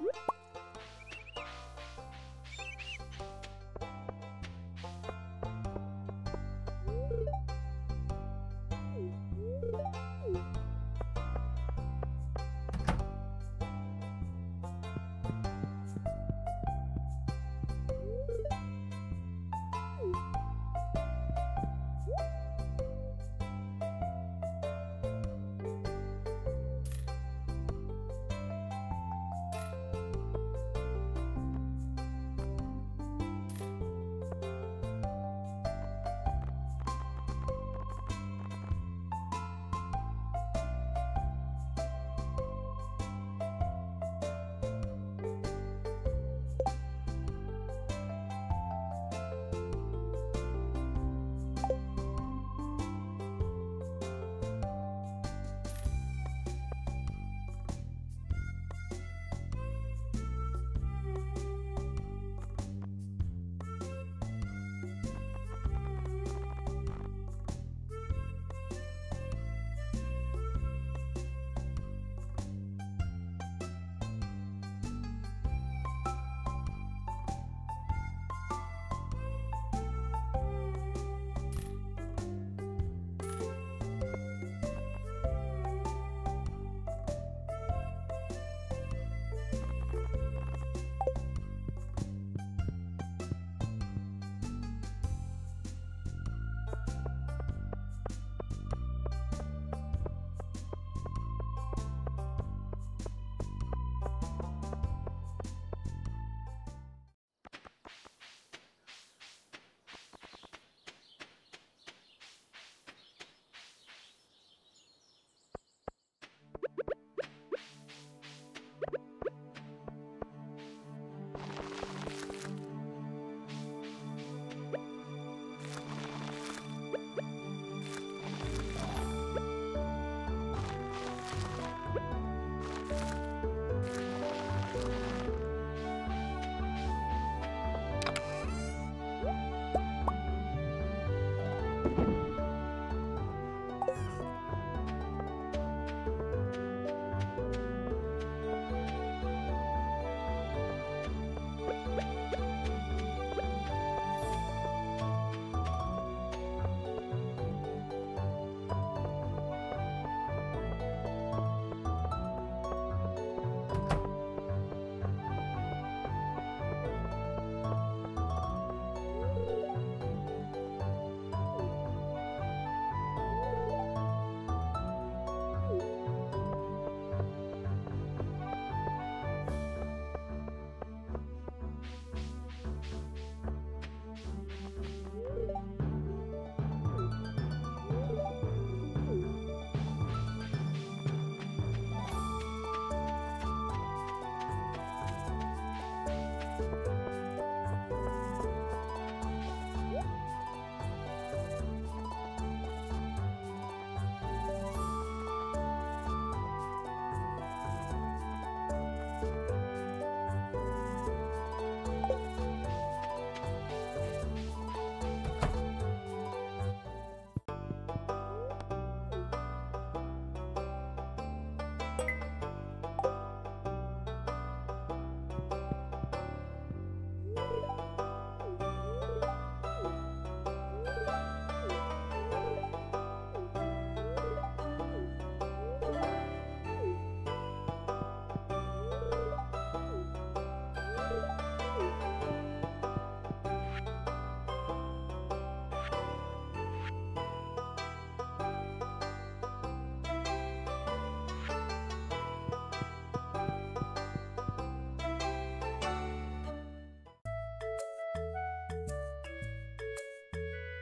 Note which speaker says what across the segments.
Speaker 1: you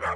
Speaker 1: Yeah.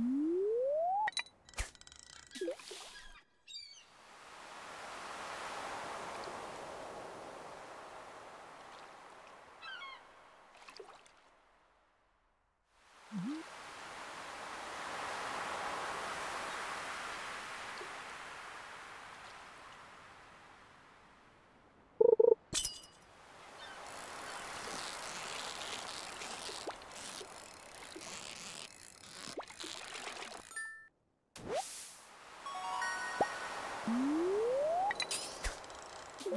Speaker 1: Mm-hmm.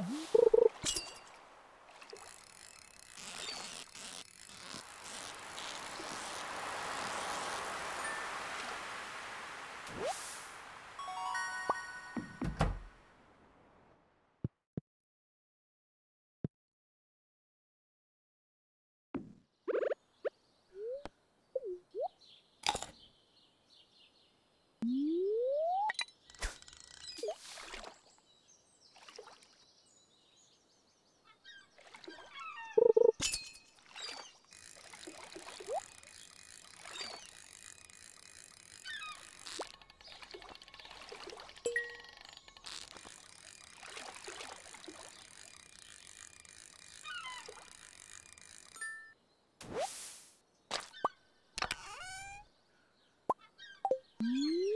Speaker 1: Whoop! Mm-hmm.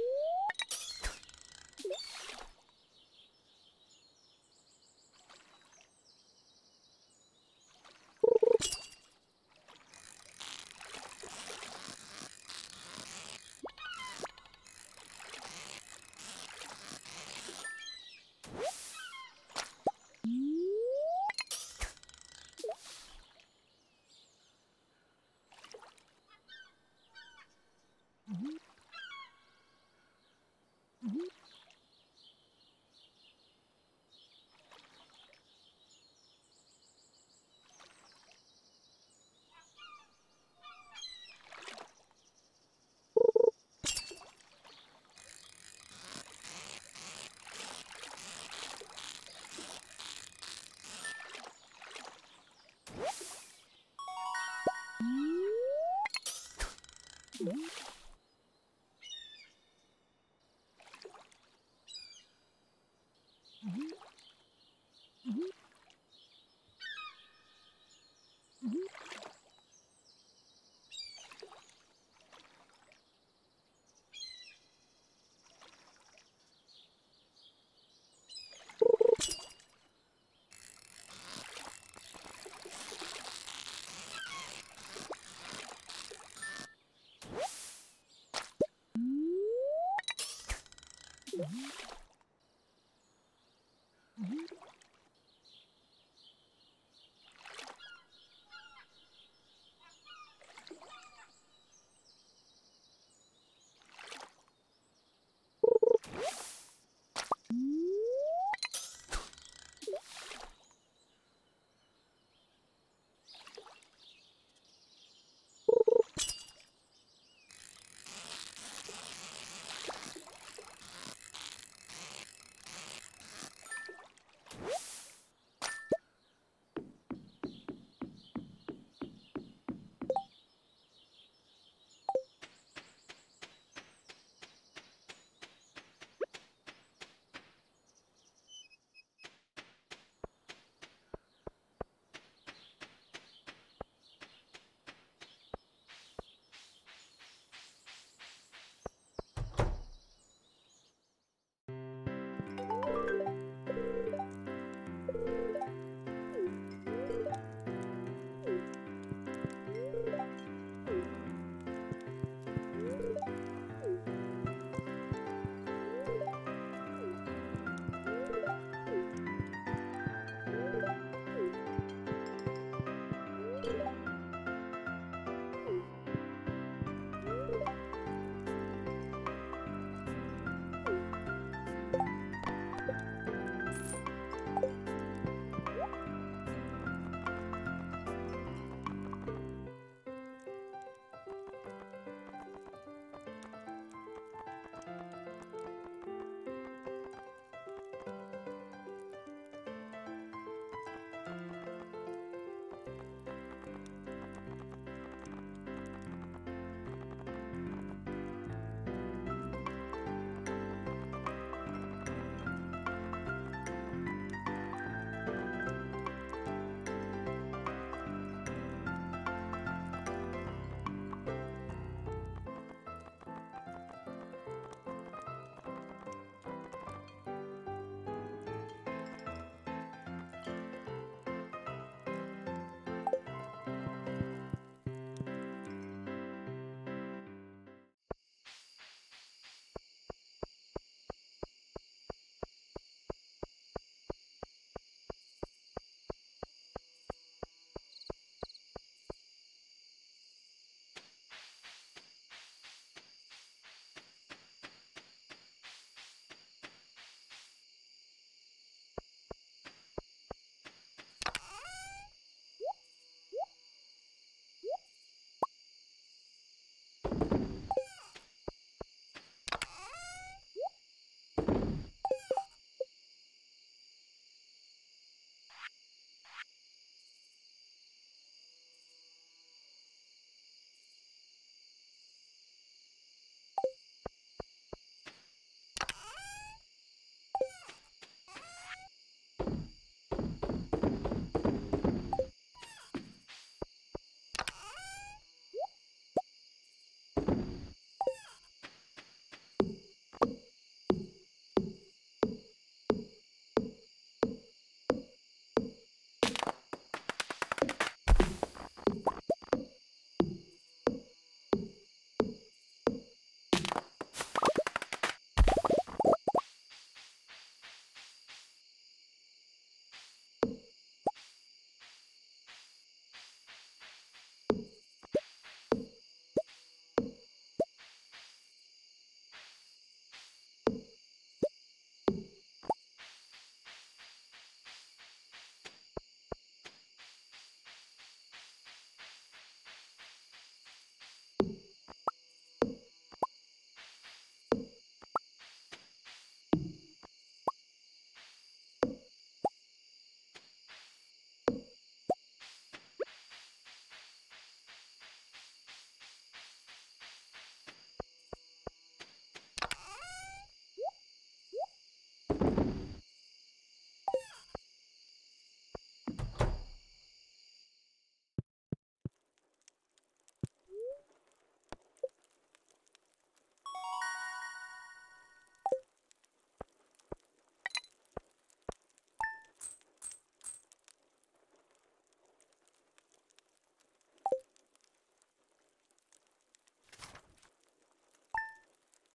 Speaker 1: Mm-hmm. Thank you.